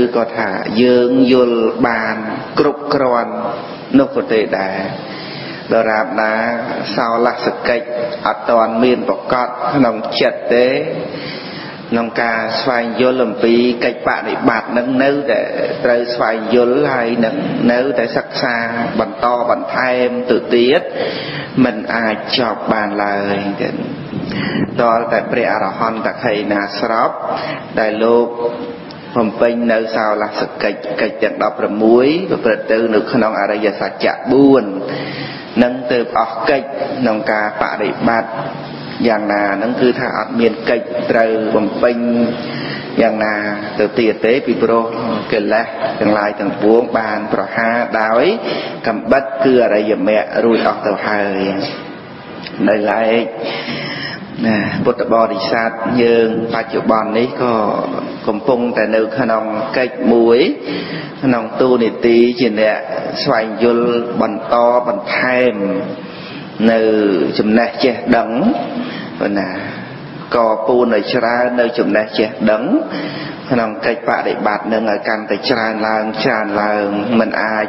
ឬក៏ថាយើងយល់បានគ្រប់គ្រាន់នោះក៏ទេដែរដរាបណាសោលសកិច្ចអត់តាន់មានប្រកបក្នុងចិត្តទេក្នុងការស្វែងយល់អំពីកិច្ចបដិបត្តិនឹងនៅតែត្រូវស្វែងយល់ហើយនឹងនៅតែសិក្សាបន្តបន្ថែមទៅទៀតมันអាចចប់បានឡើយទេតលតែព្រះអរហន្តតខេណាស្របដែលលោក បំពេញនៅសោលសកិច្ចកិច្ចទាំង16ប្រព្រឹត្តទៅនៅក្នុងអរិយសច្ចៈ4នឹងទៅអស់កិច្ចក្នុងការបដិបត្តិយ៉ាងណាហ្នឹងគឺថាអត់មានកិច្ចត្រូវបំពេញយ៉ាងណាទៅទៀតទេពីព្រោះកិលេសទាំងឡាយទាំងពួងបានប្រហារដោយកំបិតគឺអរិយមគ្គរួចអស់ទៅហើយនៅឡែក ណាពុទ្ធបរិស័ទយើងបច្ចុប្បន្ននេះក៏កំពុងតែនៅក្នុងកិច្ចមួយ ក្នុងទូនីតិជាអ្នកស្វែងយល់បន្តបន្ថែមនៅចំណេះចេះដឹងប៉ុណ្ណាក៏ពូនឲ្យច្រើននៅចំណេះចេះដឹងក្នុងកិច្ចបដិបត្តិនឹងឲ្យកាន់តែច្រើនឡើងច្រើនឡើងមិនអាច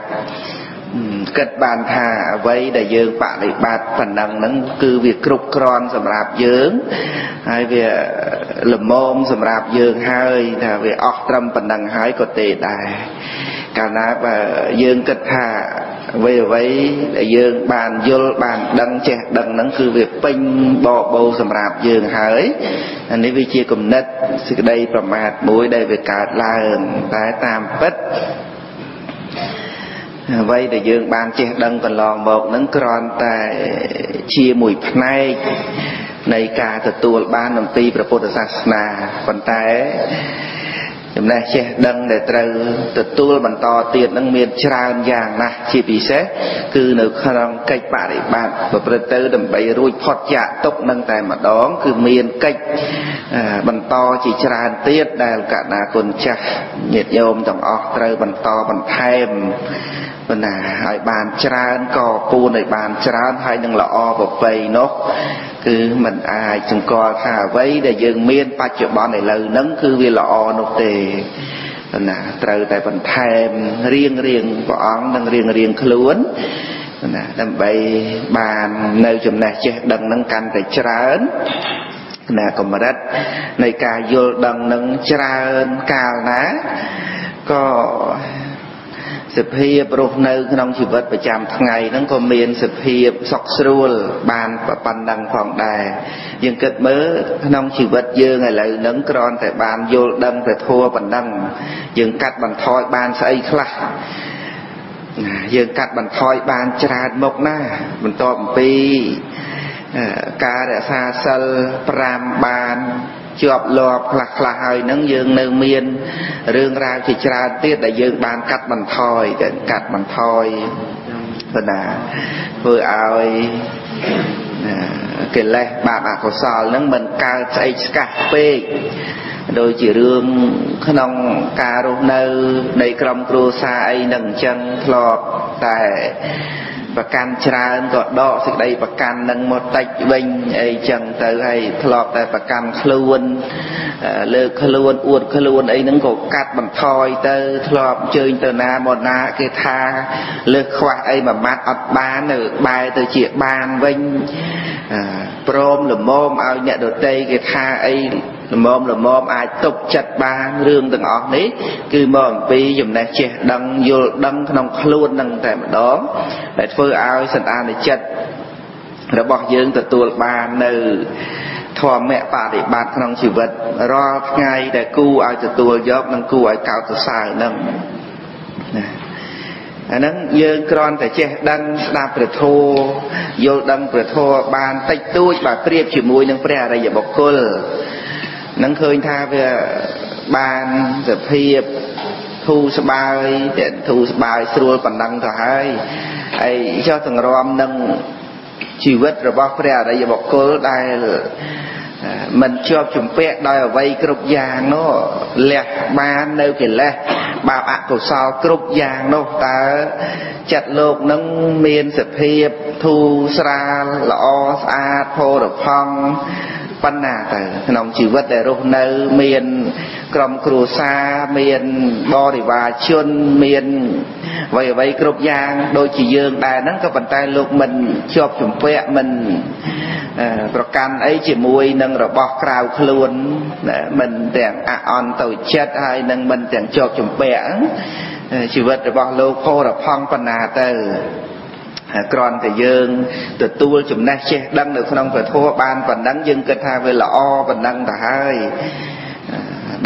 គិតបានថាអ្វីដែលយើងបដិបត្តិប៉ុណ្ណឹងហ្នឹងគឺវាគ្រប់គ្រាន់សម្រាប់យើងហើយវាល្មមសម្រាប់យើងហើយថាវាអស់ត្រឹមប៉ុណ្ណឹងហើយក៏ទេដែរកាលណាបើយើងគិតថាអ្វីអ្វីដែលយើងបានយល់បានដឹងចេះដឹងហ្នឹងគឺវាពេញបបោសម្រាប់យើងហើយអានេះវាជាគំនិតសេចក្តីប្រមាទមួយដែលវាកើតឡើងតែតាមពិត អ្វីដែលយើងបានចេះដឹងកន្លងមកនឹងគ្រាន់តែជាមួយផ្នែកនៃការទទួលបានអំពីព្រះពុទ្ធសាសនាប៉ុន្តែចំណេះចេះដឹងដែលត្រូវទទួលបន្តទៀតនឹងមានច្រើនយ៉ាងណាស់ជាពិសេសគឺនៅក្នុងកិច្ចបរិបត្តិប្រព្រឹត្តទៅដើម្បីរួចផុតចាកទុកនឹងតែម្ដង គឺមានកិច្ចបន្តជាច្រើនទៀតដែលកណាគុណចាស់ញាតិញោមទាំងអស់ត្រូវបន្តបន្ថែម បណ្ណាឲ្យបានច្រើនក៏ពូនឲ្យបានច្រើនហើយនឹងល្អប្រពៃនោះគឺมันអាចសង្កល់ថាអ្វីដែលយើងមានបច្ចុប្បន្នឥឡូវហ្នឹងគឺវាល្អនោះទេណាត្រូវតែបន្ថែមរៀងរៀងព្រះអង្គនឹងរៀងរៀងខ្លួនណាដើម្បីបាននៅចំណេះចេះដឹងនឹងកាន់តែច្រើនណាកម្រិតនៃការយល់ដឹងនឹងច្រើនកាលណាក៏ សភាពរស់នៅក្នុងជីវិតប្រចាំថ្ងៃហ្នឹងក៏មានសភាពសុខស្រួលបានប៉ុណ្ណឹងផងដែរយើងគិតមើលក្នុងជីវិតយើងឥឡូវហ្នឹងគ្រាន់តែបានយល់ដឹងព្រះធម៌ប៉ុណ្ណឹងយើងកាត់បន្ថយបានស្អីខ្លះយើងកាត់បន្ថយបានច្រើនមុខណាបន្ទាប់អំពីការរក្សាសិល5បាន ជាប់លាប់ខ្លះខ្លះហើយនឹងយើងនៅមានរឿងរ៉ាវជាច្រើនទៀតដែលយើងបានកាត់បន្ថយតែកាត់បន្ថយបណ្ណាធ្វើឲ្យកិលេសបាបអកុសលនឹងមិនកើតស្អីស្កាស់ពេកដូចជារឿងក្នុងការរស់នៅនៃក្រុមគ្រួសារអីនឹងអញ្ចឹងធ្លាប់តែ ប្រកាន់ច្រើនក៏ដកសេចក្តីប្រកាន់នឹងមកតិចវិញអីចឹងទៅហើយធ្លាប់តែប្រកាន់ខ្លួនលើកខ្លួនអួតខ្លួនអីហ្នឹងក៏កាត់បន្ថយទៅធ្លាប់ជើញទៅណាមកណាគេថាលើកខ្វះអីមួយម៉ាត់អត់បាននៅបែរទៅជាបានវិញព្រមលមមឲ្យអ្នកដតីគេថាអី លមមលមមអាចទប់ចិត្តបានរឿងទាំងអស់នេះគឺមកអំពីចំណេះចេះដឹងយល់ដឹងក្នុងខ្លួននឹងតែម្ដងដែលធ្វើឲ្យសន្តានចិត្តរបស់យើងទទួលបាននៅធម្មបប្រតិបត្តិក្នុងជីវិតរាល់ថ្ងៃដែលគូឲ្យទទួលយកនិងគូឲ្យកោតសរសើរនឹងណាអាហ្នឹងយើងគ្រាន់តែចេះដឹងស្ដាប់ព្រះធម៌យល់ដឹងព្រះធម៌បានតិចតួចបើប្រៀបជាមួយនឹងព្រះអរិយបុគ្គល នឹងឃើញថាវាបានសភាពធូរស្បើយតែធូរស្បើយស្រួលប៉ុណ្ណឹងទៅហើយហើយចុះសង្រំនឹងជីវិតរបស់ព្រះអរិយបុគ្គលដែលមិនជាប់ជំពាក់ដោយអវ័យគ្រប់យ៉ាងនោះលះបាននៅកិលេសបាបអកុសលគ្រប់យ៉ាងនោះតើចិត្តលោកនឹងមានសភាពធូរស្រាលល្អស្អាតផូរផង់ ប៉ុណ្ណាទៅក្នុងជីវិតដែលរស់នៅមានក្រុមគ្រួសារមានបរិវារជនមានអ្វីអ្វីគ្រប់យ៉ាងដូចជាយើងដែរហ្នឹងក៏ប៉ុន្តែលោកមិនជាប់ជំពាក់មិនប្រកាន់អីជាមួយនឹងរបស់ក្រៅខ្លួនមិនទាំងអអន់ទៅចិត្តហើយនឹងមិនទាំងជាប់ជំពាក់ជីវិតរបស់លោកផោរផង់បណ្ណាទៅ គ្រាន់តែយើងទទួលចំណេះចេះដឹងនៅក្នុងព្រះធម៌បានប៉ុណ្ណឹងយើងគិតថាវាល្អប៉ុណ្ណឹងទៅហើយ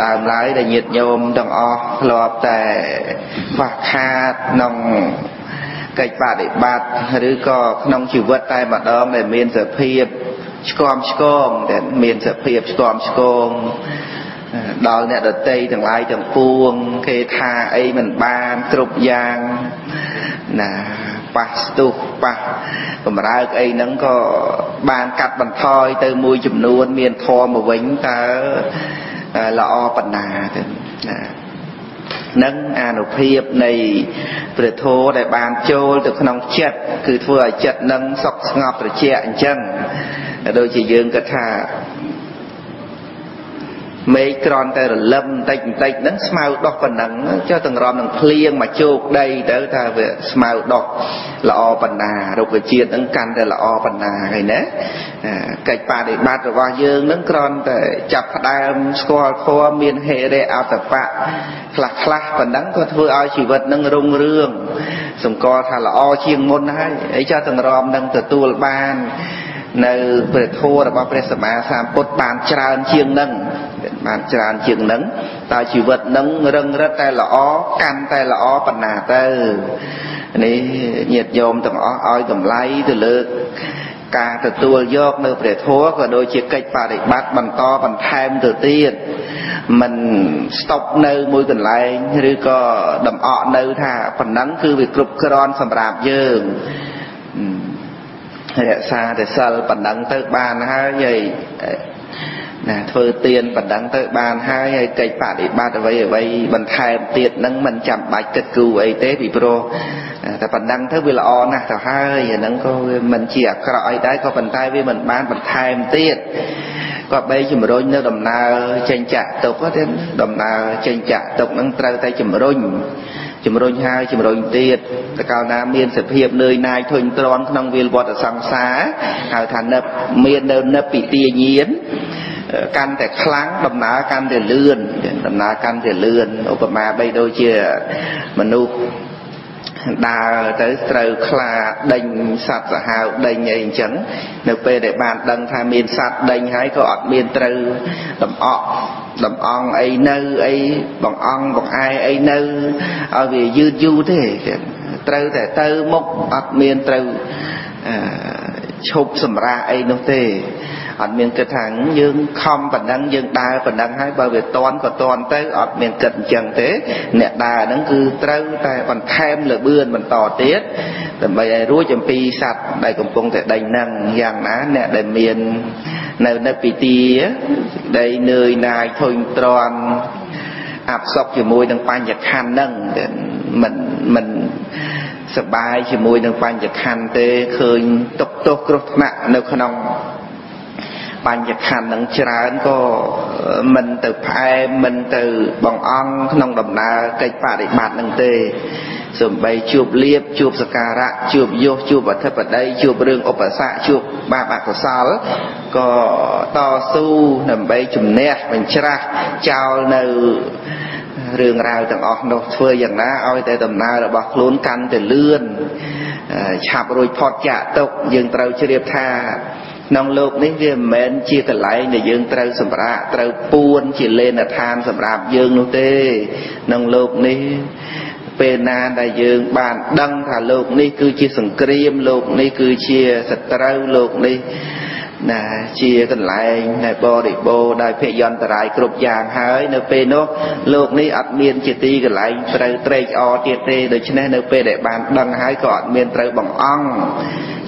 ដើមឡើយដែលញាតិញោមទាំងអស់ធ្លាប់តែខ្វះខាតក្នុងកិច្ចបដិបត្តិឬក៏ក្នុងជីវិតតែម្ដងដែលមានសភាពឆ្គាំឆ្គងដែលមានសភាពឆ្គាំឆ្គងដល់អ្នកដតីទាំងឡាយទាំងពួង គេថាអីមិនបានគ្រប់យ៉ាងណា ប៉ះស្ទុះប៉ះបំរើកអីហ្នឹងក៏បានកាត់បន្ថយទៅមួយចំនួន មានធម៌មកវិញតើល្អបណ្ណាទៅណានឹងអានុភាពនៃព្រះធម៌ដែលបានចូលទៅក្នុងចិត្តគឺធ្វើឲ្យចិត្តនឹងសុខស្ងប់ត្រជាក់អញ្ចឹងដូចជាយើងគិតថា មេឃក្រន់តែរលឹមបន្តិចបន្តិចហ្នឹងស្មៅដោះប៉ុណ្ណឹងចុះទាំងរំនឹងភ្លៀងមកជោគដីទៅថាវាស្មៅដោះល្អបណ្ណារុក្ខជាតិហ្នឹងកាន់តែល្អបណ្ណាហើយណាកិច្ចបដិបត្តិរបស់យើងហ្នឹងក្រន់តែចាប់ផ្ដើមស្គាល់ធម៌មានហេរិអតបៈខ្លះខ្លះប៉ុណ្ណឹងក៏ធ្វើឲ្យជីវិតហ្នឹងរុងរឿងសម្គាល់ថាល្អជាងមុនហើយអីចុះទាំងរំនឹងទទួលបាននៅព្រះធម៌របស់ព្រះសម្មាសម្ពុទ្ធបានច្រើនជាងនឹង បានច្រើនជាងនឹងតើជីវិតនឹងរឹងរិតតែល្អកាន់តែល្អប៉ុណ្ណាទៅនេះញាតិញោមទាំងអស់ឲ្យតម្លៃទៅលើការទទួលយកនៅព្រះធម៌ក៏ដូចជាកិច្ចបរិបត្តិបន្តបន្ថែមទៅទៀតមិនស្តុបនៅមួយកន្លែងឬក៏ដំអកនៅថាប៉ុណ្ណឹងគឺវាគ្រប់គ្រាន់សម្រាប់យើងរក្សាតែសិលប៉ុណ្ណឹងទៅបានហើយហើយ ណាធ្វើទៀនប៉ុណ្ណឹងទៅបានហើយហើយកិច្ចបដិបត្តិអ្វីអ្វីបន្ថែមទៀតនឹងមិនចាំបាច់គិតគូរអីទេពីព្រោះតែប៉ុណ្ណឹងទៅវាល្អណាស់ទៅហើយអាហ្នឹងក៏វាមិនជាអាក្រក់អីដែរក៏ប៉ុន្តែវាមិនបានបន្ថែមទៀតក៏បីជំរុញនៅដំណើរចេញចាក់ទុកទេដំណើរចេញចាក់ទុកហ្នឹងត្រូវតែជំរុញជំរុញហើយជំរុញទៀតតកោណាមានសភាពនឿយណាយធុញទ្រាន់ក្នុងវាលវត្តសង្សារហៅថានឹបមាននៅនឹបពីទាញាន កាន់តែខ្លាំងដំណើរកាន់តែលឿនដំណើរកាន់តែលឿនឧបមាបីដូចជាមនុស្សដើរទៅត្រូវខ្លាដេញសត្វសាហាវដេញអីអញ្ចឹងនៅពេលដែលបានដឹងថាមានសត្វដេញហើយក៏អត់មានត្រូវដំអក់ដំអងអីនៅអីបងអង្គបងឯអីនៅឲ្យវាយឺតយូរទេត្រូវតែទៅមុខអត់មានត្រូវឈប់សម្រាកអីនោះទេ អត់មានគិតថាយើងខំប៉ុណ្ណឹងយើងដើរប៉ុណ្ណឹងហើយបើវាតន់ក៏តន់ទៅអត់មានគិតអញ្ចឹងទេ អ្នកដើរហ្នឹងគឺត្រូវតែបន្ថែមលបឿនបន្តទៀតដើម្បីឲ្យរួចអំពីសัตว์ដែលកំពុងតែដេញហ្នឹងយ៉ាងណាអ្នកដែលមាននៅនៅពីទីដែលនឿយណាយធុញទ្រាន់អាប់សពជាមួយនឹងបញ្ញខណ្ឌហ្នឹងមិនមិនសបាយជាមួយនឹងបញ្ញខណ្ឌទេឃើញទុកទោសគ្រោះថ្នាក់នៅក្នុង បញ្ញខណ្ឌនឹងច្រើនក៏មិនទៅផ្អែមមិនទៅបងអង្គក្នុងដំណើរកិច្ចបដិបត្តិនឹងទេសំបីជួបលៀបជួបសការៈជួបយោជួបអធិបតីជួបរឿងឧបសគ្គជួបបាបអកុសលក៏តស៊ូដើម្បីជំនះបញ្ច្រាស់ចោលនៅរឿងរ៉ាវទាំងអស់នោះធ្វើយ៉ាងណាឲ្យតែដំណើររបស់ខ្លួនកាន់តែលឿនឆាប់រួចផុតចាក់ទុកយើងត្រូវជ្រាបថា ក្នុងលោកនេះវាមិនមែនជាកន្លែងដែលយើងត្រូវសម្រាកត្រូវពួនជាលេនឋានសម្រាប់យើងនោះទេក្នុងលោកនេះពេលណាដែលយើងបានដឹងថាលោកនេះគឺជាសង្គ្រាមលោកនេះគឺជាសត្រូវលោកនេះណាជាកន្លែងដែលបរិបូរដោយភយន្តរាយគ្រប់យ៉ាងហើយនៅពេលនោះលោកនេះអត់មានជាទីកន្លែងត្រូវត្រេកអរទៀតទេដូច្នេះនៅពេលដែលបានដឹងហើយក៏អត់មានត្រូវបង្អង់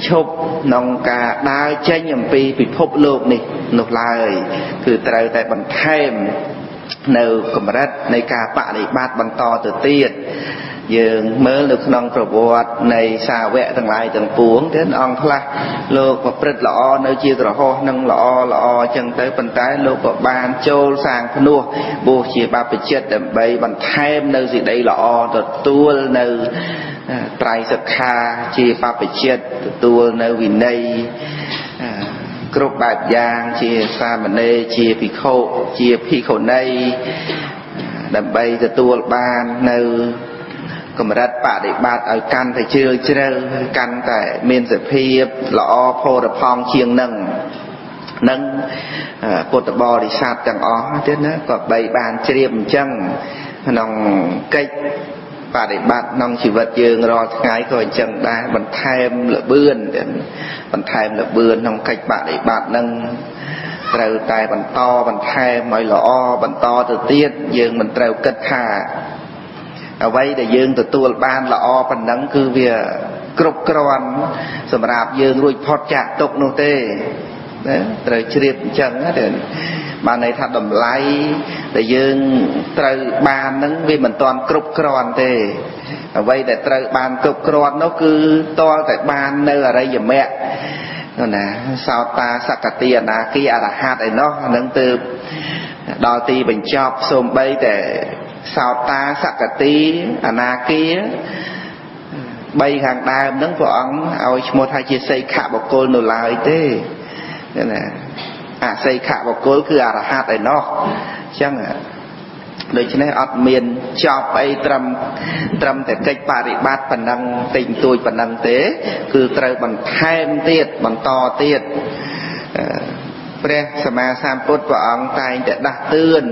ឈប់ក្នុងការដើរចេញអំពីពិភពលោកនេះនោះឡើយ គឺត្រូវតែបន្ថែមនៅកម្រិតនៃការបដិបត្តិបន្តទៅទៀត យើងមើលនៅក្នុងប្រវត្តិនៃសាវកទាំងឡាយទាំងពួងទៅអង្គខ្លះលោកប្រព្រឹត្តល្អនៅជាក្រហោះនឹងល្អល្អអញ្ចឹងទៅប៉ុន្តែលោកក៏បានចូលសាងភ្នោះបួសជាបព្វជិតដើម្បីបន្ថែមនៅសេចក្តីល្អទទួលនៅត្រៃសិក្ខាជាបព្វជិតទទួលនៅវិន័យគ្រប់បែបយ៉ាងជាសាមណេរជាភិក្ខុជាភិក្ខុនីដើម្បីទទួលបាននៅ កម្រិតបដិបត្តិឲ្យកាន់តែជ្រាលជ្រៅកាន់តែមានសភាពល្អផូរផង់ជាងនឹងនឹងពុទ្ធបរិស័ទទាំងអស់ទៀតណាក៏បីបានជ្រាបអញ្ចឹងក្នុងកិច្ចបដិបត្តិក្នុងជីវិតយើងរាល់ថ្ងៃក៏អញ្ចឹងដែរបន្ថែមលបឿនបន្ថែមលបឿនក្នុងកិច្ចបដិបត្តិនឹងត្រូវតែបន្តបន្ថែមឲ្យល្អបន្តទៅទៀតយើងមិនត្រូវគិតថា អ្វីដែលយើងទទួលបានល្អប៉ុណ្ណឹងគឺវាគ្រប់គ្រាន់សម្រាប់យើងរួចផុតចាកទុកនោះទេណាត្រូវជ្រាបអញ្ចឹងណាបានន័យថាតម្លៃដែលយើងត្រូវបាននឹងវាមិនទាន់គ្រប់គ្រាន់ទេអ្វីដែលត្រូវបានគ្រប់គ្រាន់នោះគឺតលតែបាននៅអរិយមគ្គណាសោតាសកតិអនាគីអរហត្តឯណោះហ្នឹងទើបដល់ទីបញ្ចប់សូម្បីតែ សោតាសកតិអនាគាបីខាងដើមហ្នឹងព្រះអង្គឲ្យឈ្មោះថាជាសីខបុគ្គលនៅឡើយទេណាអសីខបុគ្គលគឺអរហត្តឯណោះអញ្ចឹងដូច្នេះអត់មានចប់អីត្រឹមត្រឹមតែកិច្ចបរិបត្តិប៉ុណ្ណឹងតិចតួចប៉ុណ្ណឹងទេ គឺត្រូវបន្ថែមទៀតបន្តទៀតព្រះសម្មាសម្ពុទ្ធព្រះអង្គតែងតែដាស់តឿន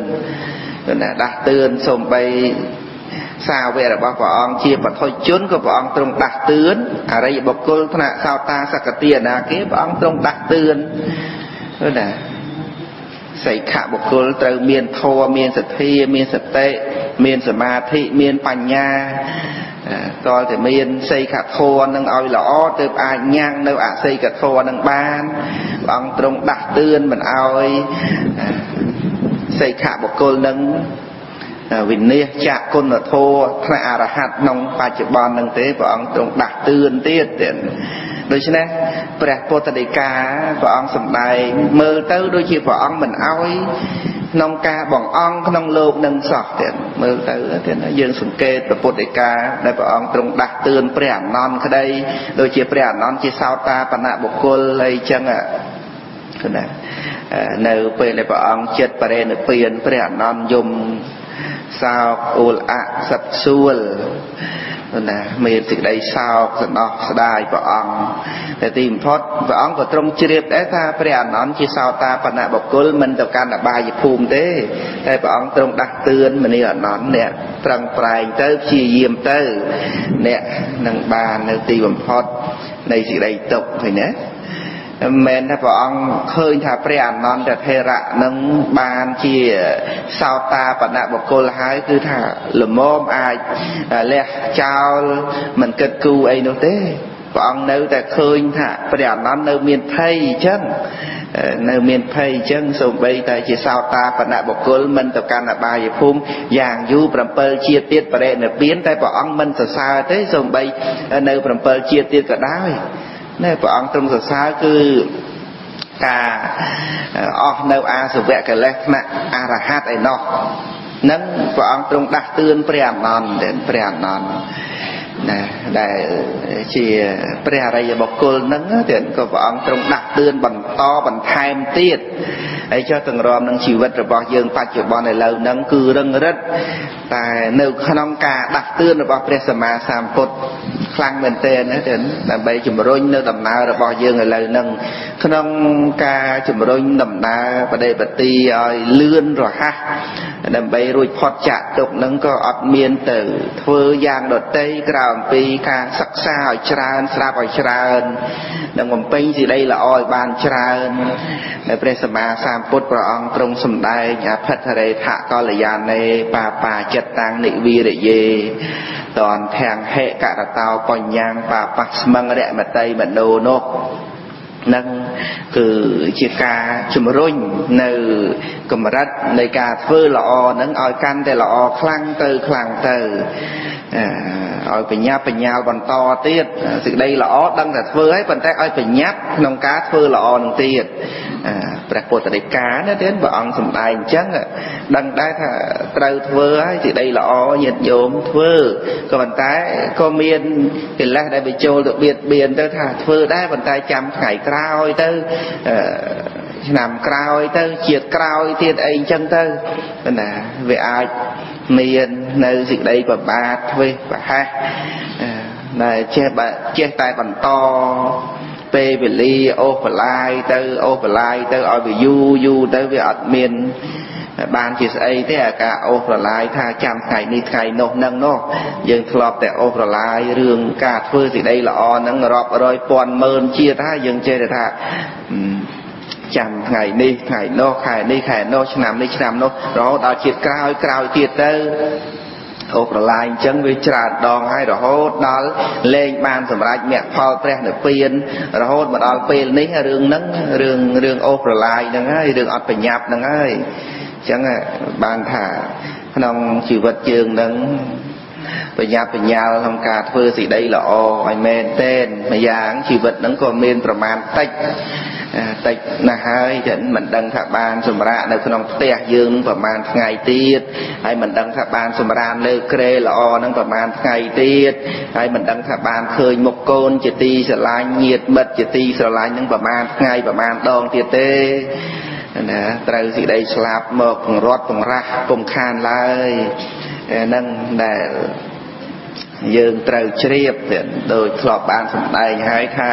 ណាដាស់តឿនសំបីសាវករបស់ព្រះអង្គជាបឋិជនក៏ព្រះអង្គទ្រង់ដាស់តឿនអរិយបុគ្គលថ្នាក់សោតាសកតិអនាគាព្រះអង្គទ្រង់ដាស់តឿនណាសៃខបុគ្គលត្រូវមានធម៌មានសទ្ធាមានសតិមានសមាធិមានបញ្ញាតលតែមានសីខធម៌នឹងឲ្យល្អទើបអាចញ៉ាំងនៅអសីកធម៌នឹងបានព្រះអង្គទ្រង់ដាស់តឿនមិនឲ្យ សីខបុគ្គលនឹងវិនិច្ឆ័យគុណធម៌ថ្នាក់អរហត្តក្នុងបច្ចុប្បន្ននឹងទេព្រះអង្គទ្រង់ដាស់តឿនទៀតទៀតដូច្នេះព្រះពុទ្ធដីកាព្រះអង្គសម្ដែងមើលទៅដូចជាព្រះអង្គមិនអោយក្នុងការបងអង្គក្នុងលោកនឹងសោះទៀតមើលទៅទៀតយើងសង្កេតព្រះពុទ្ធដីកាដែលព្រះអង្គទ្រង់ដាស់តឿនព្រះអនន្តក្តីដូចជាព្រះអនន្តជាសោតាបណៈបុគ្គលអីចឹងគឺ ណានៅពេលដែលព្រះអង្គចិត្តបរិនិព្វានព្រះអនន្តយមសោកអ៊ូលអសັດសួលណាមានសេចក្តីសោកសំណោះស្ដាយព្រះអង្គតែទីបំផុតព្រះអង្គក៏ទ្រង់ជ្រាបដែរថាព្រះអនន្តជាសោតាបណៈបុគ្គលមិនទៅកាន់អបាយភូមិទេ តែព្រះអង្គទ្រង់ដាស់តឿនមនីអនន្តអ្នកប្រឹងប្រែងទៅព្យាយាមទៅអ្នកនឹងបាននៅទីបំផុតនៃសេចក្តីទុក្ខឃើញទេ មិនមែនថាព្រះអង្គឃើញថាព្រះអនន្តថេរៈនឹងបានជាសោតាបណៈបុគ្គលហើយគឺថាលមមអាចលះចោលមិនគិតគូរអីនោះទេព្រះអង្គនៅតែឃើញថាព្រះអនន្តនៅមានភ័យអញ្ចឹងនៅមានភ័យអញ្ចឹងសូម្បីតែជាសោតាបណៈបុគ្គលមិនទៅកាន់អបាយភូមិយ៉ាងយូរ7ជាតិទៀតបរិនិព្វានតែព្រះអង្គមិនសរសើរទេសូម្បីនៅ7ជាតិទៀតក៏ដោយ ណែព្រះអង្គទ្រង់សរសើរគឺការអស់នៅអាសវៈកិលេសថ្នាក់អរហត្តឯណោះនឹងព្រះអង្គទ្រង់ដាស់តឿនព្រះអនន្តព្រះអនន្ត ណាដែលជាព្រះអរិយបុគ្គលនឹងទៀតក៏ព្រះអង្គទ្រង់ដាស់តឿនបន្តបន្ថែមទៀតហើយចុះទាំងរំនឹងជីវិតរបស់យើងបច្ចុប្បន្នឥឡូវហ្នឹងគឺរឹងរិតតែនៅក្នុងការដាស់តឿនរបស់ព្រះសម្មាសម្ពុទ្ធខ្លាំងមែនទែនណាដើម្បីជំរុញនៅដំណើររបស់យើងឥឡូវហ្នឹងក្នុងការជំរុញដំណើរបដិបត្តិឲ្យលឿនរហ័ស ដើម្បីរួចផុតចាកទុកហ្នឹងក៏អត់មានទៅធ្វើយ៉ាងដតីក្រៅអំពីការសិក្សាឲ្យច្រើនស្រាប់ឲ្យច្រើននិងបំពេញសេចក្តីល្អឲ្យបានច្រើនដែលព្រះសម្មាសម្ពុទ្ធព្រះអង្គទ្រង់សម្ដែងអភិធរេថកល្យានេបាបាចិត្តតាំងនិវិរយេតនធាំងហេករតោបញ្ញាំងបាបស្មឹងរមតីមនោនោះ នឹងគឺជាការជំរុញនៅកម្រិតនៃការធ្វើល្អនឹងឲ្យកាន់តែល្អខ្លាំងទៅខ្លាំងទៅឲ្យបញ្ញាបញ្ញាលបន្តទៀតសេចក្តីល្អដឹងតែធ្វើហើយប៉ុន្តែឲ្យបញ្ញាប់ក្នុងការធ្វើល្អនឹងទៀតព្រះពុទ្ធដីកាណាទៀតព្រះអង្គសម្ដែងអញ្ចឹងដឹងដែរថាត្រូវធ្វើហើយសេចក្តីល្អញាតិញោមធ្វើក៏ប៉ុន្តែក៏មានកិលេសដែលបញ្ចូលទៅបៀតបៀនទៅថាធ្វើដែរប៉ុន្តែចាំថ្ងៃក្រោយទៅឆ្នាំក្រោយទៅជាតិក្រោយទៀតអីអញ្ចឹងទៅណាវាអាចមាននៅសេចក្តីប្របាទធ្វេសប្រហែសដែលចេះចេះតែបន្តពេលវេលាអូសបន្លាយទៅអូសបន្លាយទៅឲ្យវាយូរយូរទៅវាអត់មាន បានជាស្អីទេអាការអូសប្រឡាយថាចាំថ្ងៃនេះថ្ងៃនោះនឹងនោះយើងធ្លាប់តែអូសប្រឡាយរឿងការធ្វើសេចក្តីល្អហ្នឹងរាប់រយពាន់ម៉ឺនជាតិហើយយើងចេះតែថាចាំថ្ងៃនេះថ្ងៃនោះខែនេះខែនោះឆ្នាំនេះឆ្នាំនោះរហូតដល់ជាតិក្រោយក្រោយទៀតទៅអូប្រឡាយអញ្ចឹងវាច្រើនដងហើយរហូតដល់លែងបានសម្រេចមគ្គផលព្រះនិព្វានរហូតមកដល់ពេលនេះរឿងហ្នឹងរឿងរឿងអូប្រឡាយហ្នឹងហើយរឿងអត់ប្រញាប់ហ្នឹងហើយអញ្ចឹងបានថាក្នុងជីវិតយើងហ្នឹងបញ្ញាបញ្ញាលក្នុងការធ្វើសេចក្តីល្អឲ្យមែនតែនម្យ៉ាងជីវិតហ្នឹងក៏មានប្រមាណតិចតិចណាស់ហើយចឹងមិនដឹងថាបានសម្រាកនៅក្នុងផ្ទះយើងនឹងប្រហែលថ្ងៃទៀតហើយមិនដឹងថាបានសម្រានលើក្រែល្អនឹងប្រហែលថ្ងៃទៀតហើយមិនដឹងថាបានឃើញមុខកូនជាទីស្រឡាញ់ញាតមិត្តជាទីស្រឡាញ់នឹងប្រហែលថ្ងៃប្រហែលដងទៀតទេ ណាត្រូវសេចក្តីស្លាប់មកពង្រត់ពង្រាស់ពុំខានឡើយនឹងដែលយើងត្រូវជ្រាបដូចធ្លាប់បានសម្ដែងហើយថា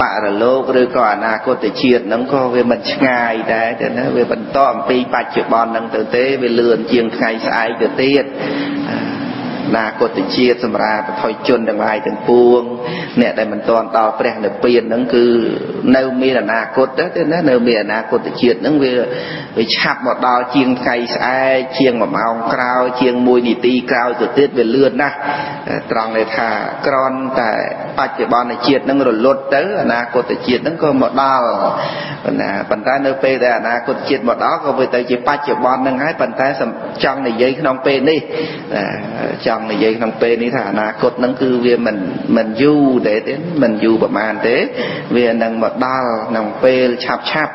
បរលោកឬក៏អនាគតជាតិហ្នឹងក៏វាមិនឆ្ងាយដែរទេណាវាបន្តអំពីបច្ចុប្បន្នហ្នឹងទៅទេវាលឿនជាងថ្ងៃស្អែកទៅទៀត នាគតជាតិសម្រាប់បថុជនទាំងឡាយទាំងពួងអ្នកដែលមិនទាន់ដល់ព្រះនិព្វានហ្នឹងគឺនៅមានអនាគតទេណានៅមានអនាគតជាតិហ្នឹងវាវាឆាប់មកដល់ជាងថ្ងៃស្អែកជាង1ម៉ោងក្រោយជាង1នាទីក្រោយទៅទៀតវាលឿនណាស់ត្រង់ដែលថាក្រនតែបច្ចុប្បន្នជាតិហ្នឹងរលត់ទៅអនាគតជាតិហ្នឹងក៏មកដល់ណាប៉ុន្តែនៅពេលដែលអនាគតជាតិមកដល់ក៏វាទៅជាបច្ចុប្បន្នហ្នឹងហើយប៉ុន្តែចង់និយាយក្នុងពេលនេះចង់និយាយក្នុងពេលនេះថាអនាគតហ្នឹងគឺវាមិនមិនយូរទេទេមិនយូរប្រហែលទេវានឹងមកដល់ក្នុងពេលឆាប់ឆាប់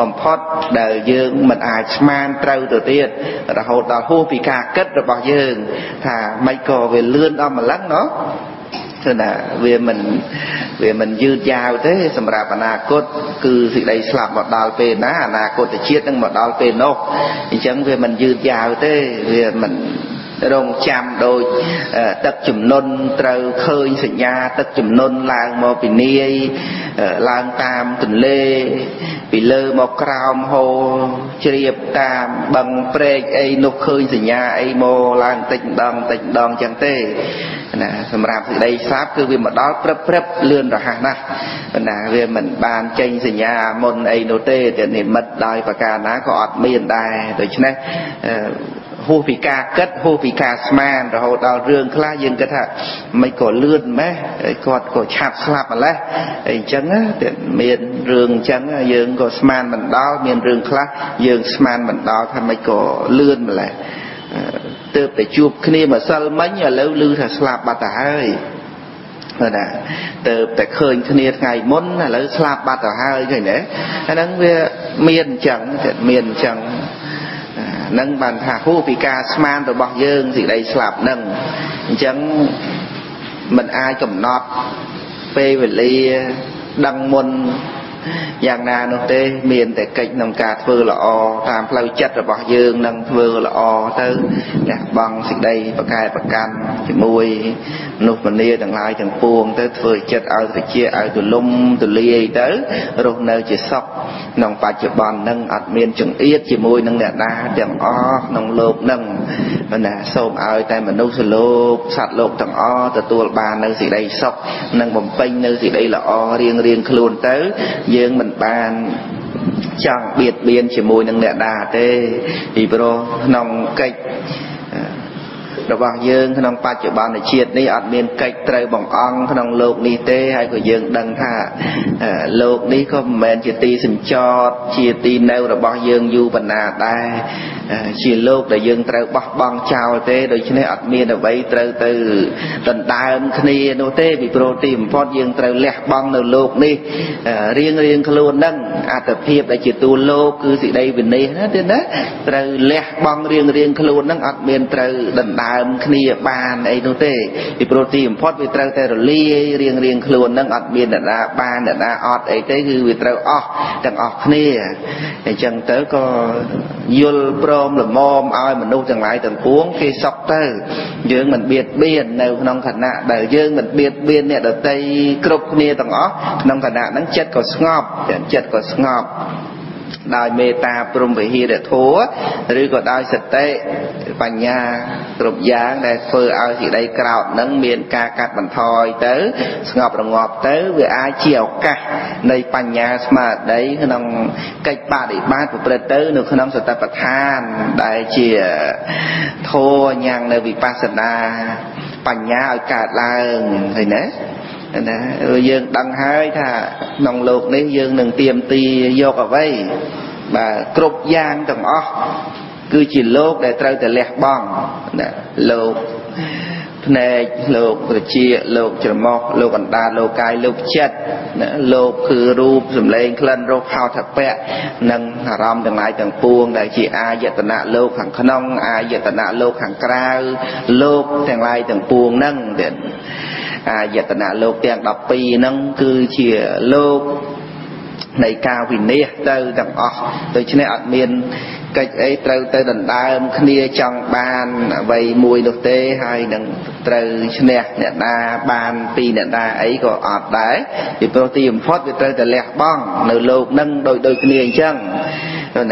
បំផុតដែលយើងមិនអាចស្មានត្រូវទៅទៀតរហូតដល់ហួសពីការគិតរបស់យើង ថាមិនក៏វាលឿនដល់ម្លឹងណោះគឺថាវាមិនវាមិនយឺតយ៉ាវទេសម្រាប់អនាគតគឺសេចក្តីស្លាប់មកដល់ពេលណាអនាគតជាតិនឹងមកដល់ពេលនោះអញ្ចឹងវាមិនយឺតយ៉ាវទេវាមិន រងចាំដូចទឹកចំនួនត្រូវឃើញសញ្ញាទឹកចំនួនឡើងមកពីនាយឡើងតាមទន្លេ ពីលើមកក្រោមហូរជ្រាបតាមបឹងព្រែកអីនោះឃើញសញ្ញាអីមកឡើងតិចម្ដងតិចម្ដងចឹងទេណាសម្រាប់សេចក្តីស្លាប់គឺវាមកដល់ព្រឹបព្រឹបលឿនរហ័សណាស់ណាវាមិនបានចេញសញ្ញាមុនអីនោះទេតែនិមិត្តដោយប្រការណាក៏អត់មានដែរដូច្នេះ ហួសពីការគិតហួសពីការស្មានរហូតដល់រឿងខ្លះយើងគិតថាមិនក៏លឿនម៉េះគាត់ក៏ឆាប់ស្លាប់ម្លេះអីចឹងតែមានរឿងអញ្ចឹងយើងក៏ស្មានមិនដល់មានរឿងខ្លះយើងស្មានមិនដល់ថាមិនក៏លឿនម្លេះទើបតែជួបគ្នាម្សិលមិញឥឡូវឮថាស្លាប់បាត់ទៅហើយណាទៅតែឃើញគ្នាថ្ងៃមុនឥឡូវស្លាប់បាត់ទៅហើយឃើញទេអាហ្នឹងវាមានអញ្ចឹងមានអញ្ចឹង នឹងបានថាហួសពីការស្មានរបស់យើងសេចក្តីស្លាប់នឹងអញ្ចឹងมันអាចកំណត់ពេលវេលាដឹងមុន យ៉ាងណានោះទេ មានតែកិច្ចក្នុងការធ្វើល្អតាមផ្លូវចិត្តរបស់យើងនឹងធ្វើល្អទៅលះបង់សេចក្តីប្រកែប្រកាន់ជាមួយមនុស្សម្នាទាំងឡាយទាំងពួង ទៅធ្វើចិត្តឲ្យត្រជាឲ្យទូលំទូលាយទៅរស់នៅជាសុខក្នុងបច្ចុប្បន្ននឹងអត់មានចង្អៀតជាមួយនឹងអ្នកណាទាំងអស់ក្នុងលោកនឹង ណាសូមឲ្យតែមនុស្សលោកសត្វលោកទាំងអស់ទទួលបាននៅសេចក្តីសុខនិងបំពេញនៅសេចក្តីល្អរៀងរៀងខ្លួនទៅ យើងមិនបានចង់បៀតបៀនជាមួយនឹងអ្នកណាទេពីព្រោះក្នុងកិច្ចរបស់យើងក្នុងបច្ចុប្បន្នជាតិនេះអត់មានកិច្ចត្រូវបង្អង់ក្នុងលោកនេះទេហើយក៏យើងដឹងថាលោកនេះក៏មិនមែនជាទីសញ្ចតជាទីនៅរបស់យើងយូរបណ្ណាដែរជាលោកដែលយើងត្រូវបោះបង់ចោលទេដូច្នេះអត់មានអ្វីត្រូវទៅដណ្ដើមគ្នានោះទេពីព្រោះទីបំផុតយើងត្រូវលះបង់នៅលោកនេះរៀងរៀងខ្លួននឹងអត្តភាពដែលជាតួលោកគឺសេចក្តីវិន័យណាទៀតណាត្រូវលះបង់រៀងរៀងខ្លួននឹងអត់មានត្រូវដណ្ដើមគ្នាបានអីនោះទេពីព្រោះទីបំផុតវាត្រូវតែរលាយរៀងរៀងខ្លួននឹងអត់មានអ្នកណាបានអ្នកណាអត់អីទេគឺវាត្រូវអស់ទាំងអស់គ្នាអញ្ចឹងទៅក៏យល់ព្រមល្មមឲ្យមនុស្សទាំងឡាយទាំងពួងគេសុខទៅយើងមិនបៀតបៀននៅក្នុងខណៈដែលយើងមិនបៀតបៀនអ្នកដតីគ្រប់គ្នាទាំងអស់ក្នុងខណៈហ្នឹងចិត្តក៏ស្ងប់ចិត្តក៏ស្ងប់ ដោយមេត្តាព្រមវិហារធัวឬក៏ដោយសតិបញ្ញាគ្រប់យ៉ាងដែលធ្វើឲ្យសេចក្តីក្រោតនឹងមានការកាត់បន្ថយទៅ ស្ងប់រងាប់ទៅវាអាចជាឱកាសនៃបញ្ញាស្មារតីក្នុងកិច្ចបដិបត្តិប្រព្រឹត្តទៅ នៅក្នុងសតិប្បដ្ឋានដែលជាធัวញ៉ាំងនៅវិបស្សនាបញ្ញាឲ្យកើតឡើងឃើញទេ ណាយើងដឹងហើយថាក្នុងលោកនេះយើងនឹងទៀមទីយកអ្វីបាទគ្រប់យ៉ាងទាំងអស់គឺជាលោកដែលត្រូវតែលះបង់ណាលោកភ្នែកលោកត្រចៀកលោកច្រមុះលោកអណ្ដាតលោកកាយលោកចិត្តណាលោកគឺរូបសម្លេងក្លិនរសផោថពៈនិងអារម្មណ៍ទាំងឡាយទាំងពួងដែលជាអាយតនៈលោកខាងក្នុងអាយតនៈលោកខាងក្រៅលោកទាំងឡាយទាំងពួងហ្នឹងទៀត អាយតនៈលោកទាំង12ហ្នឹងគឺជាលោកនៃការវិនិច្ឆ័យទៅទាំងអស់ដូច្នេះអត់មានកិច្ចអីត្រូវទៅដណ្ដើមគ្នាចង់បានអ្វីមួយនោះទេហើយនឹងត្រូវឈ្នះអ្នកណាបានពីអ្នកណាអីក៏អត់ដែរពីព្រោះទីបំផុតវាត្រូវតែលះបង់នៅលោកនឹងដូចដូចគ្នាអញ្ចឹង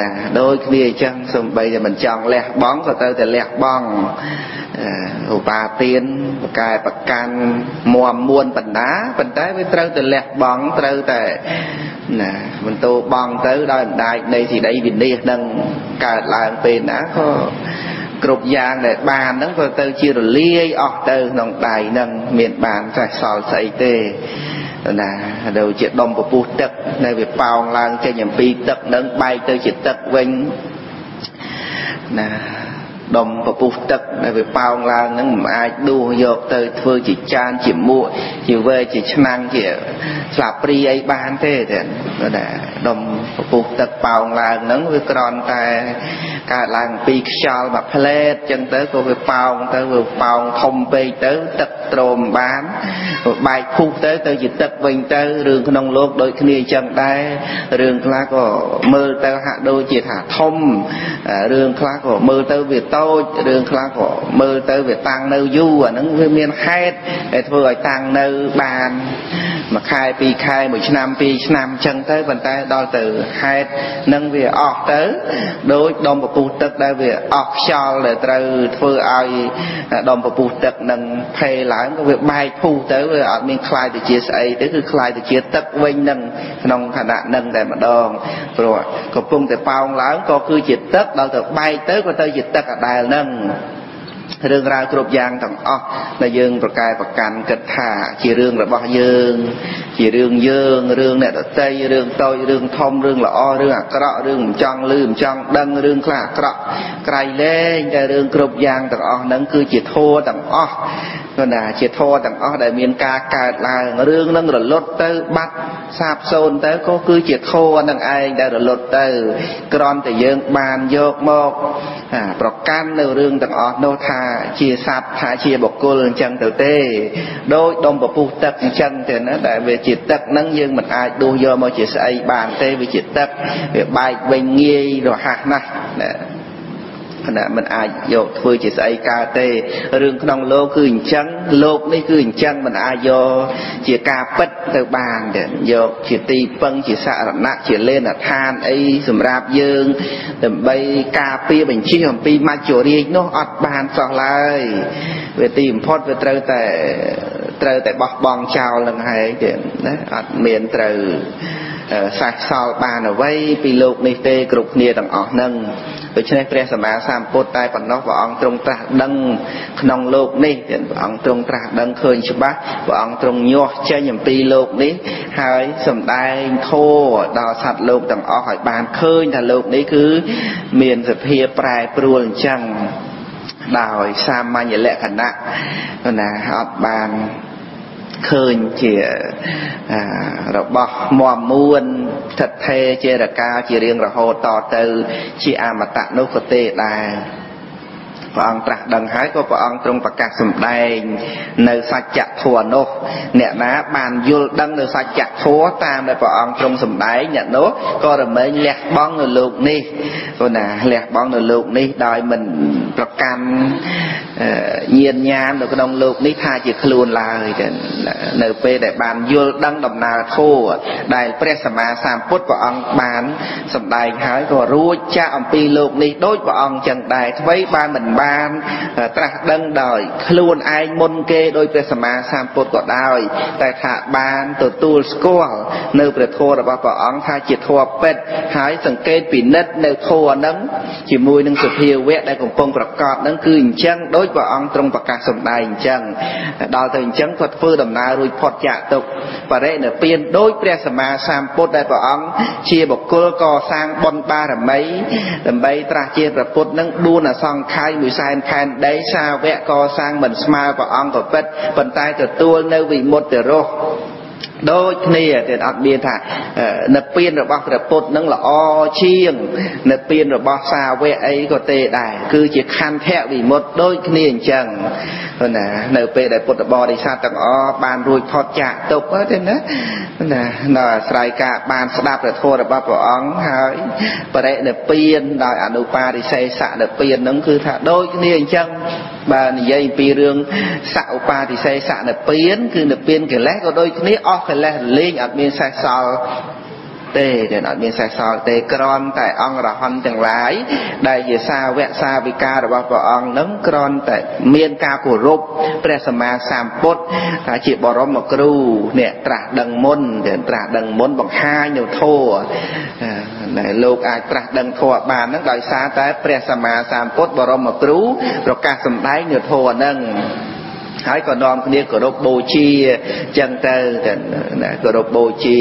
ណាដូចគ្នាអញ្ចឹងសំបីតែមិនចង់លះបង់ក៏ត្រូវតែលះបង់ ឧបាទានបកែប្រកាន់មមមួនបណ្ដាប៉ុន្តែវាត្រូវតែលះបង់ត្រូវតែណាបន្តបង់ទៅដោយអំណាចនៃសេចក្តីវិនិច្ឆ័យនឹងកើតឡើងពេលណាក៏គ្រប់យ៉ាងដែលបានហ្នឹងក៏ទៅជារលាយអស់ទៅក្នុងដៃហ្នឹងមានបានសេះសល់ស្អីទេណាដូចជាដុំពពុះទឹកដែលវាប៉ោងឡើងចេញអំពីទឹកនឹងបែកទៅជាទឹកវិញណា ដុំពពុះទឹកដែលវាប៉ោងឡើងហ្នឹងមិនអាចដួសយកទៅធ្វើជាចានជាមួកជាវែជាឆ្នាំងជាស្លាបព្រីអីបានទេតែដុំពពុះទឹកប៉ោងឡើងហ្នឹងវាក្រន់តែកើតឡើងពីខ្យល់មួយផ្លែតចឹងទៅក៏វាប៉ោងទៅវាប៉ោងធំពេកទៅទឹកត្រោមបានបែកពុះទៅទៅជាទឹកវិញទៅរឿងក្នុងលោកដូចគ្នាអញ្ចឹងដែររឿងខ្លះក៏មើលទៅហាក់ដូចជាថាធំរឿងខ្លះក៏មើលទៅវាតចរឿងខ្លះក៏មើលទៅវាតាំងនៅយូរអាហ្នឹងវាមានហេតុដែលធ្វើឲ្យតាំងនៅបានមួយខែពីរខែមួយឆ្នាំពីរឆ្នាំអញ្ចឹងទៅប៉ុន្តែដល់ទៅហេតុនឹងវាអស់ទៅដោយដុំពពុះទឹកដែលវាអស់ខ្យល់ដែលត្រូវធ្វើឲ្យដុំពពុះទឹកនឹងផេឡើងក៏វាបែកពុះទៅវាអត់មានคลายទៅជាស្អីទៅគឺคลายទៅជាទឹកវិញនឹងក្នុងខណៈនឹងតែម្ដងព្រោះកំពុងតែប៉ោងឡើងក៏គឺជាទឹកដល់ទៅបែកទៅក៏ទៅជាទឹកអដែ ែលនឹងរឿងរ៉ាវគ្រប់យ៉ាងទាំងអស់ដែលយើងប្រកែប្រកាន់គិតថាជារឿងរបស់យើង ជារឿងយើងរឿងអ្នកដតីរឿងតូចរឿងធំរឿងល្អរឿងអាក្រក់រឿងមិនចង់លឺមិនចង់ដឹងរឿងខ្លះអាក្រក់ក្រៃលែងតែរឿងគ្រប់យ៉ាងទាំងអស់ហ្នឹងគឺជាធัวទាំងអស់ គឺណាជាធម៌ទាំងអស់ដែលមានការកើតឡើងរឿងនឹងរលត់ទៅបាត់សាបសូន្យទៅក៏គឺជាធម៌នឹងឯងដែលរលត់ទៅក្រន់តែយើងបានយកមកប្រកាន់នៅរឿងទាំងអស់នោះថាជាសត្វថាជាបុគ្គលអញ្ចឹងទៅទេដោយដុំពពុះទឹកអញ្ចឹងទៅណាដែលវាជាទឹកហ្នឹងយើងមិនអាចដួសយកមកជាស្អីបានទេវាជាទឹកវាបែកវិញងាយរហ័សណាស់ណា គណៈមិនអាចយកធ្វើជាស្អីកើតទេរឿងក្នុងលោកគឺអញ្ចឹងលោកនេះគឺអញ្ចឹងមិនអាចយកជាការពិតទៅបានទេយកជាទីពឹងជាសរណៈជាលេនឋានអីសម្រាប់យើងដើម្បីការពារបញ្ជាអំពីមច្ចុរាជនោះអត់បានសោះឡើយវាទីបំផុតវាត្រូវតែត្រូវតែបោះបង់ចោលនឹងហើយទេណាអត់មានត្រូវសេះសល់បានអ្វីពីលោកនេះទេគ្រប់គ្នាទាំងអស់ហ្នឹង ដូច្នេះព្រះសម្មាសម្ពុទ្ធតែប៉ុណ្ណោះព្រះអង្គទ្រង់ត្រាស់ដឹងក្នុងលោកនេះព្រះអង្គទ្រង់ត្រាស់ដឹងឃើញច្បាស់ព្រះអង្គទ្រង់ញាស់ចេញអំពីលោកនេះហើយសម្ដែងធម៌ដល់សត្វលោកទាំងអស់ឲ្យបានឃើញថាលោកនេះគឺមានសភាពប្រែប្រួលអញ្ចឹងដោយសាមញ្ញលក្ខណៈណាអត់បាន ឃើញជារបស់មមមួនស្ថិតថេរជារកាជារៀងរហូតតទៅ ជាអមតៈនោះក៏ទេដែរ ព្រះអង្គត្រាស់ដឹងហើយក៏ព្រះអង្គទ្រង់ប្រកាសសម្ដែង នៅសច្ចធម៌នោះអ្នកណាបានយល់ដឹងនៅសច្ចធម៌តាមដែលព្រះអង្គទ្រង់សម្ដែងអ្នកនោះក៏រមែងលះបង់នៅលោកនេះព្រោះណាលះបង់នៅលោកនេះដោយមិនប្រកាន់ញាណញាណនៅក្នុងលោកនេះថាជាខ្លួនឡើយទៅនៅពេលដែលបានយល់ដឹងដំណើរធម៌ដែលព្រះសម្មាសម្ពុទ្ធព្រះអង្គបានសម្ដែងហើយក៏រួចចាក់អំពីលោកនេះដូចព្រះអង្គចឹងដែរអ្វីបានមិនបានត្រាស់ដឹងដោយខ្លួនឯងមុនគេដោយព្រះសម្មាសម្ពុទ្ធក៏ដោយ តែថាបានទទួលស្គាល់នៅព្រះធម៌របស់ព្រះអង្គថាជាធម៌ពិតហើយសង្កេតពិនិត្យនៅធម៌ហ្នឹងជាមួយនឹងសភាវៈដែលកំពុងប្រកបហ្នឹងគឺអញ្ចឹងដូចព្រះអង្គទ្រង់ប្រកាសសម្ដែងអញ្ចឹងដល់ទៅអញ្ចឹងគាត់ធ្វើដំណើររួចផុតចាកទុកបរិនិព្វានដោយព្រះសម្មាសម្ពុទ្ធដែលព្រះអង្គជាបុគ្គលកសាងបុណ្យបារមីដើម្បីត្រាស់ជាព្រះពុទ្ធនឹង4អសង្ខ័យមួយសែនខែនដីសាវកកសាងមិនស្មើព្រះអង្គក៏ពិតប៉ុន្តែទទួលនៅវិមុតតិរោះ ដូចគ្នាតែអត់មានថានៅពៀនរបស់ព្រះពុទ្ធនឹងល្អជាងនៅពៀនរបស់សាវកអីក៏ទេដែរគឺជាខន្ធៈវិមុតដូចគ្នាអញ្ចឹងណានៅពេលដែលពុទ្ធបរិស័ទទាំងអស់បានរួចផុតចាកទុកទេណាណានៅអាស្រ័យការបានស្ដាប់ព្រះធម៌របស់ព្រះអង្គហើយបរិនិព្វានដោយអនុបារិសេសនិព្វាននឹងគឺថាដូចគ្នាអញ្ចឹងបើនិយាយពីរឿងសឧបាតិសេសនិព្វានគឺនិព្វានកិលេសក៏ដូចគ្នាអស់កិលេសរលែងអត់មានសេះសល់ទេដែលអត់មានសេះសល់ទេក្រំតែអង្គរហន្តទាំងឡាយដែលជាសាវកសាវិការបស់ព្រះអង្គនឹងក្រំតែមានការគោរពព្រះសម្មាសម្ពុទ្ធថាជាបរមគ្រូអ្នកត្រាស់ដឹងមុនដែលត្រាស់ដឹងមុនបង្ហាញនៅធម៌ដែលលោកអាចត្រាស់ដឹងធម៌បានហ្នឹងដោយសារតែព្រះសម្មាសម្ពុទ្ធបរមគ្រូប្រកាសសម្ដែងនៅធម៌ហ្នឹង ហើយក៏នាំគ្នាគោរពបូជាចឹងទៅគោរពបូជា